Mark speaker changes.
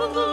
Speaker 1: Oh.